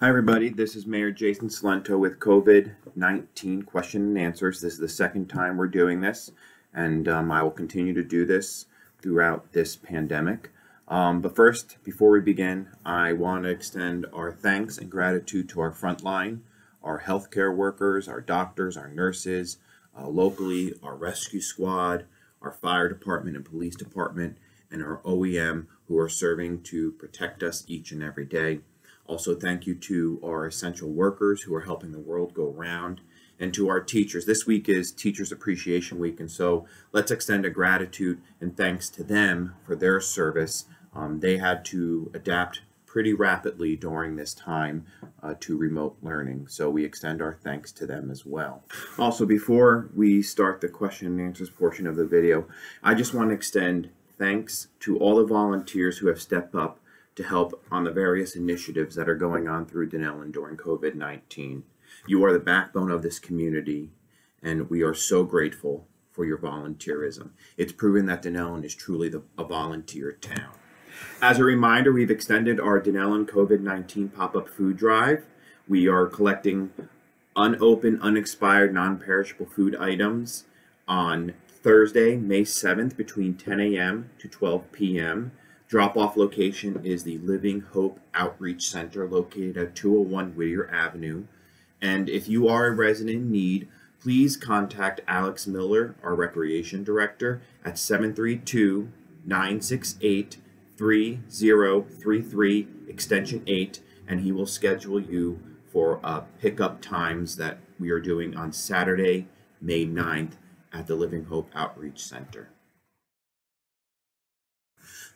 Hi, everybody. This is Mayor Jason Cilento with COVID 19 question and answers. This is the second time we're doing this, and um, I will continue to do this throughout this pandemic. Um, but first, before we begin, I want to extend our thanks and gratitude to our frontline, our healthcare workers, our doctors, our nurses, uh, locally, our rescue squad, our fire department and police department, and our OEM who are serving to protect us each and every day. Also, thank you to our essential workers who are helping the world go round and to our teachers. This week is Teachers Appreciation Week, and so let's extend a gratitude and thanks to them for their service. Um, they had to adapt pretty rapidly during this time uh, to remote learning, so we extend our thanks to them as well. Also, before we start the question and answers portion of the video, I just want to extend thanks to all the volunteers who have stepped up to help on the various initiatives that are going on through Dunellen during COVID 19. You are the backbone of this community, and we are so grateful for your volunteerism. It's proven that Dunellen is truly the, a volunteer town. As a reminder, we've extended our Dunellen COVID 19 pop up food drive. We are collecting unopened, unexpired, non perishable food items on Thursday, May 7th between 10 a.m. to 12 p.m. Drop off location is the Living Hope Outreach Center located at 201 Whittier Avenue. And if you are a resident in need, please contact Alex Miller, our Recreation Director, at 732 968 3033, extension 8, and he will schedule you for uh, pickup times that we are doing on Saturday, May 9th at the Living Hope Outreach Center.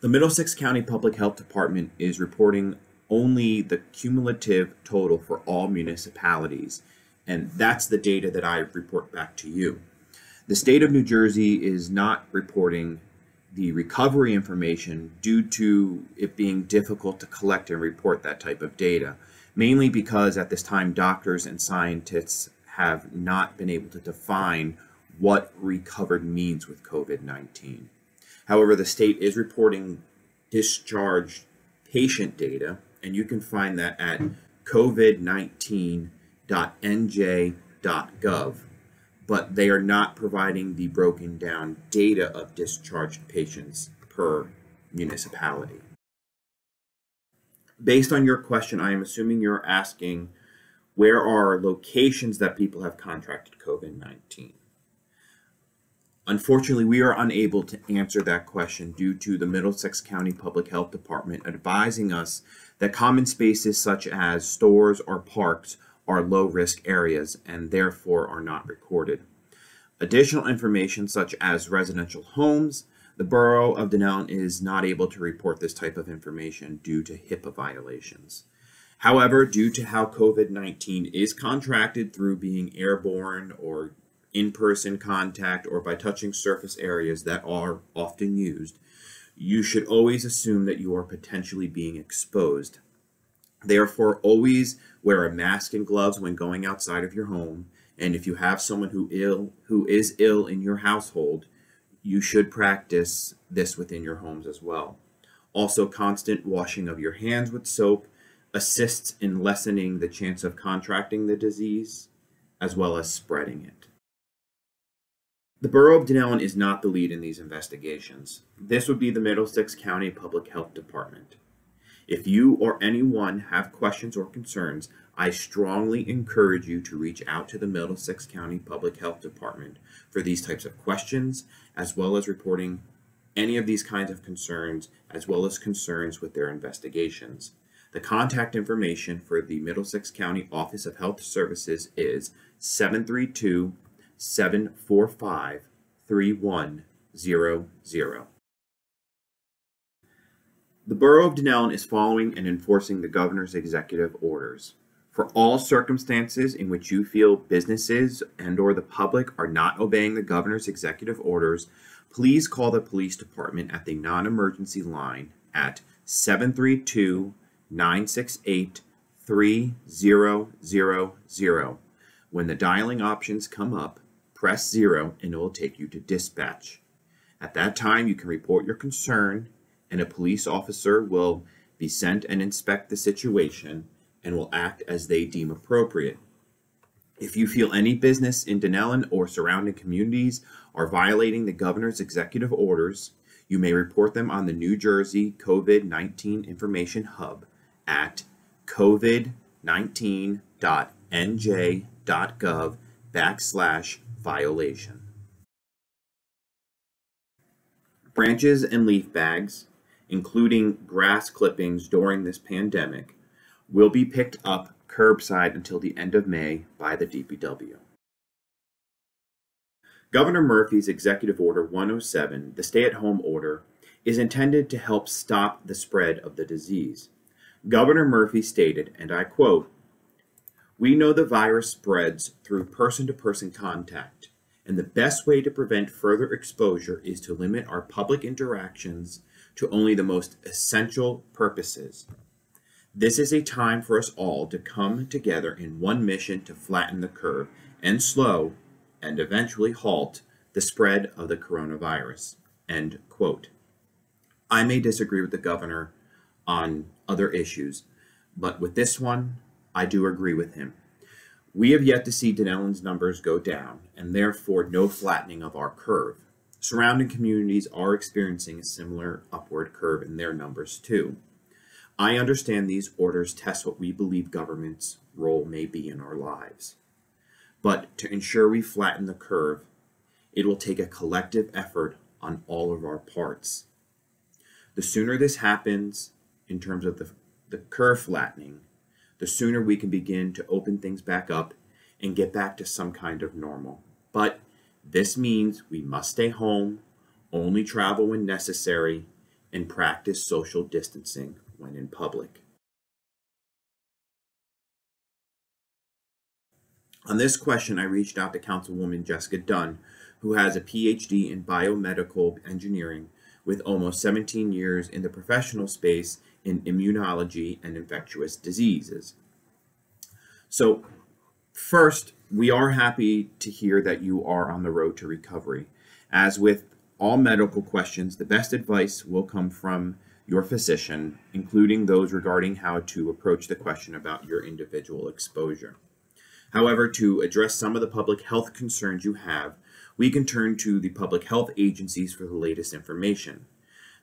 The Middlesex County Public Health Department is reporting only the cumulative total for all municipalities, and that's the data that I report back to you. The state of New Jersey is not reporting the recovery information due to it being difficult to collect and report that type of data, mainly because at this time doctors and scientists have not been able to define what recovered means with COVID 19. However, the state is reporting discharged patient data, and you can find that at covid19.nj.gov, but they are not providing the broken down data of discharged patients per municipality. Based on your question, I am assuming you're asking where are locations that people have contracted COVID 19? Unfortunately, we are unable to answer that question due to the Middlesex County Public Health Department advising us that common spaces such as stores or parks are low risk areas and therefore are not recorded. Additional information such as residential homes, the Borough of Dunellen is not able to report this type of information due to HIPAA violations. However, due to how COVID 19 is contracted through being airborne or in person contact or by touching surface areas that are often used, you should always assume that you are potentially being exposed. Therefore, always wear a mask and gloves when going outside of your home. And if you have someone who ill who is ill in your household, you should practice this within your homes as well. Also, constant washing of your hands with soap assists in lessening the chance of contracting the disease as well as spreading it. The Borough of Dunellen is not the lead in these investigations. This would be the Middlesex County Public Health Department. If you or anyone have questions or concerns, I strongly encourage you to reach out to the Middlesex County Public Health Department for these types of questions, as well as reporting any of these kinds of concerns, as well as concerns with their investigations. The contact information for the Middlesex County Office of Health Services is 732 745 3100. The Borough of Dunellen is following and enforcing the Governor's executive orders. For all circumstances in which you feel businesses and or the public are not obeying the Governor's executive orders, please call the police department at the non-emergency line at 732 968 3000. When the dialing options come up, press zero and it will take you to dispatch. At that time, you can report your concern and a police officer will be sent and inspect the situation and will act as they deem appropriate. If you feel any business in Dunellen or surrounding communities are violating the governor's executive orders, you may report them on the New Jersey COVID 19 Information Hub at covid19.nj.gov backslash violation. Branches and leaf bags, including grass clippings during this pandemic, will be picked up curbside until the end of May by the DPW. Governor Murphy's Executive Order 107, the stay at home order, is intended to help stop the spread of the disease. Governor Murphy stated, and I quote, We know the virus spreads through person to person contact, and the best way to prevent further exposure is to limit our public interactions to only the most essential purposes. This is a time for us all to come together in one mission to flatten the curve and slow and eventually halt the spread of the coronavirus. End quote. I may disagree with the governor on other issues, but with this one, I do agree with him. We have yet to see Dunellen's numbers go down, and therefore no flattening of our curve. Surrounding communities are experiencing a similar upward curve in their numbers too. I understand these orders test what we believe government's role may be in our lives. But to ensure we flatten the curve, it will take a collective effort on all of our parts. The sooner this happens, in terms of the, the curve flattening, the sooner we can begin to open things back up and get back to some kind of normal. But this means we must stay home, only travel when necessary, and practice social distancing when in public. On this question, I reached out to Councilwoman Jessica Dunn, who has a PhD in biomedical engineering with almost 17 years in the professional space in immunology and infectious diseases. So, first, we are happy to hear that you are on the road to recovery. As with all medical questions, the best advice will come from your physician, including those regarding how to approach the question about your individual exposure. However, to address some of the public health concerns you have, we can turn to the public health agencies for the latest information.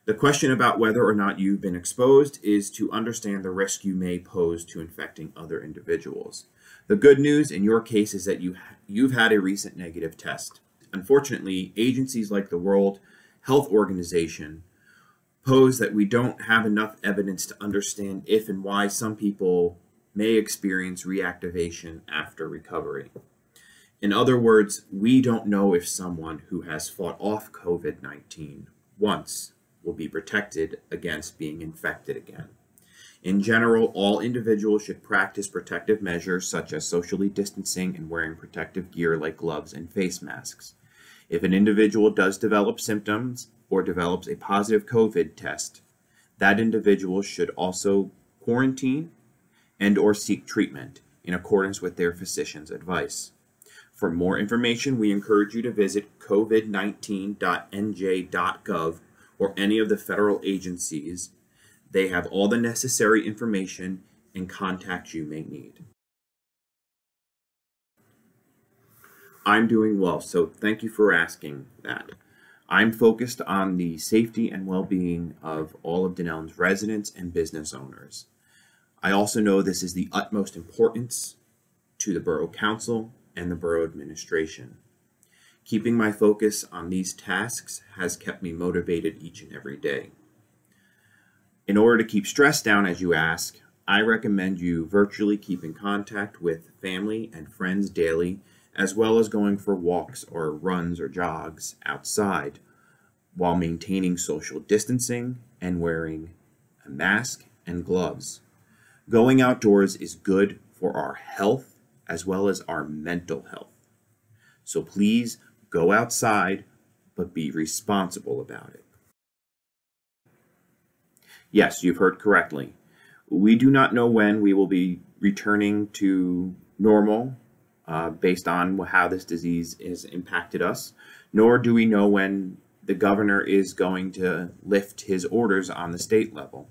The question about whether or not you've been exposed is to understand the risk you may pose to infecting other individuals. The good news in your case is that you, you've had a recent negative test. Unfortunately, agencies like the World Health Organization pose that we don't have enough evidence to understand if and why some people may experience reactivation after recovery. In other words, we don't know if someone who has fought off COVID 19 once will be protected against being infected again. In general, all individuals should practice protective measures such as socially distancing and wearing protective gear like gloves and face masks. If an individual does develop symptoms or develops a positive COVID test, that individual should also quarantine and or seek treatment in accordance with their physician's advice. For more information, we encourage you to visit covid19.nj.gov or any of the federal agencies. They have all the necessary information and contacts you may need. I'm doing well, so thank you for asking that. I'm focused on the safety and well-being of all of Dunellen's residents and business owners. I also know this is the utmost importance to the Borough Council and the Borough Administration. Keeping my focus on these tasks has kept me motivated each and every day. In order to keep stress down, as you ask, I recommend you virtually keep in contact with family and friends daily as well as going for walks or runs or jogs outside while maintaining social distancing and wearing a mask and gloves. Going outdoors is good for our health as well as our mental health. So please go outside, but be responsible about it. Yes, you've heard correctly. We do not know when we will be returning to normal uh, based on how this disease has impacted us, nor do we know when the governor is going to lift his orders on the state level.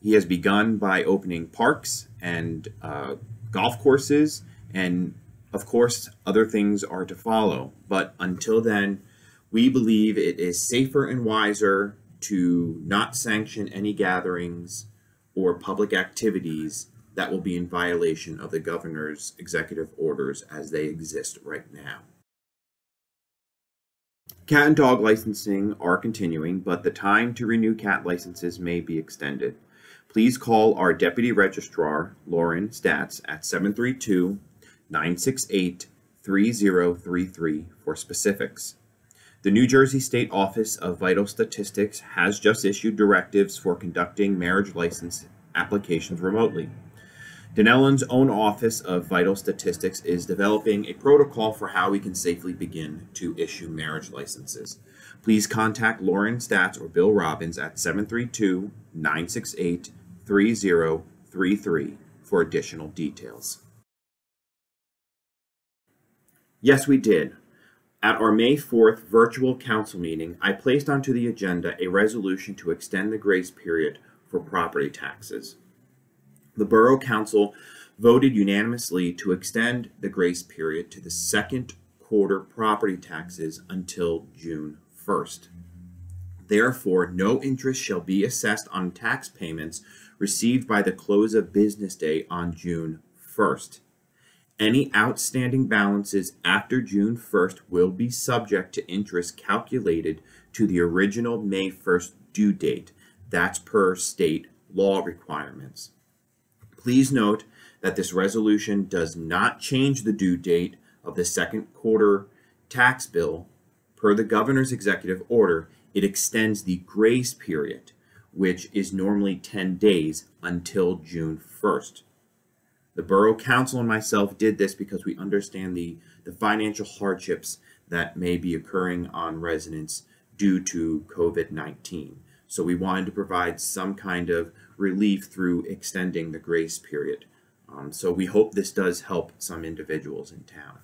He has begun by opening parks and uh, golf courses, and of course, other things are to follow. But until then, we believe it is safer and wiser to not sanction any gatherings or public activities that will be in violation of the governor's executive orders as they exist right now. Cat and dog licensing are continuing, but the time to renew cat licenses may be extended. Please call our Deputy Registrar, Lauren Statz, at 732 968 3033 for specifics. The New Jersey State Office of Vital Statistics has just issued directives for conducting marriage license applications remotely. Dunellen's own Office of Vital Statistics is developing a protocol for how we can safely begin to issue marriage licenses. Please contact Lauren Stats or Bill Robbins at 732 968 3033 for additional details. Yes, we did. At our May 4th virtual council meeting, I placed onto the agenda a resolution to extend the grace period for property taxes. The Borough Council voted unanimously to extend the grace period to the second quarter property taxes until June 1st. Therefore, no interest shall be assessed on tax payments received by the close of business day on June 1st. Any outstanding balances after June 1st will be subject to interest calculated to the original May 1st due date. That's per state law requirements. Please note that this resolution does not change the due date of the second quarter tax bill. Per the governor's executive order, it extends the grace period, which is normally 10 days, until June 1st. The Borough Council and myself did this because we understand the, the financial hardships that may be occurring on residents due to COVID 19. So we wanted to provide some kind of relief through extending the grace period. Um, so we hope this does help some individuals in town.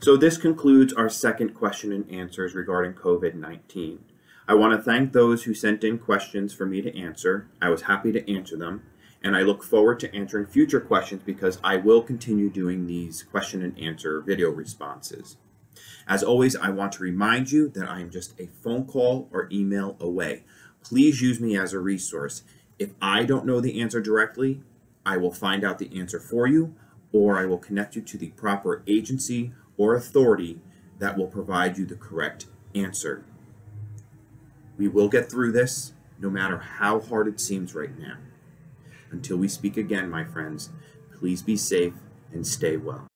So this concludes our second question and answers regarding COVID 19. I want to thank those who sent in questions for me to answer. I was happy to answer them and I look forward to answering future questions because I will continue doing these question and answer video responses. As always, I want to remind you that I am just a phone call or email away. Please use me as a resource. If I don't know the answer directly, I will find out the answer for you, or I will connect you to the proper agency or authority that will provide you the correct answer. We will get through this, no matter how hard it seems right now. Until we speak again, my friends, please be safe and stay well.